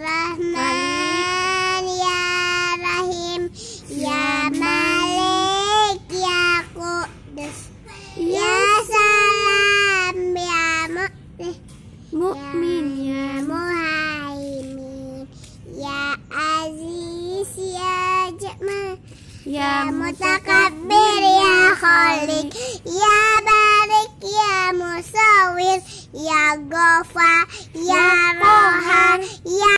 Rahman Ya Rahim Ya Malik Ya Kudus Ya Salam Ya Mu'min. Ya. Muhaimin. Ya Aziz Ya Jamal Ya Ya Mutakabbir Ya Khalik Ya Barik Ya Musawir Ya Gofa Ya Rohan Ya